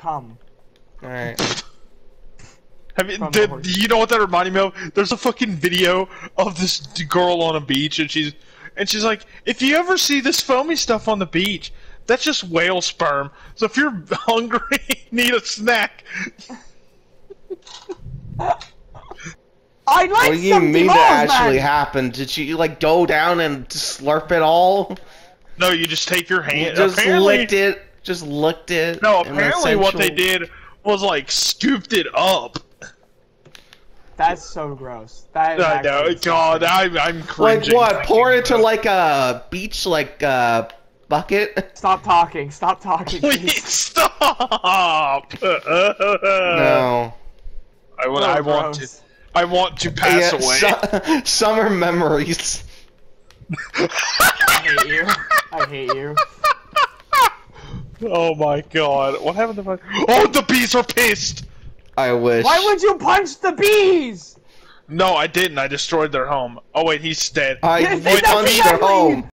come. Alright. Have you, From the, the you know what that reminded me of? There's a fucking video of this girl on a beach, and she's and she's like, if you ever see this foamy stuff on the beach, that's just whale sperm. So if you're hungry, need a snack. I like What do you some mean Timos, that actually man. happened? Did she like go down and slurp it all? No, you just take your hand. just apparently, licked it. Just licked it. No, and apparently what they did was like scooped it up. That's so gross. That is I know, God, disgusting. I, I'm cringing. Like what? Pour it thinking to like a beach like uh bucket? Stop talking. Stop talking. Please Please. stop. no. I, want- Oh, I want to. I want to pass Yeah, away. su- summer memories. I hate you. I hate you. Oh my god, what happened to my? Oh, the bees are pissed. I wish. Why would you punch the bees? No, I didn't. I destroyed their home. Oh wait, he's dead. I Yes, punched their home?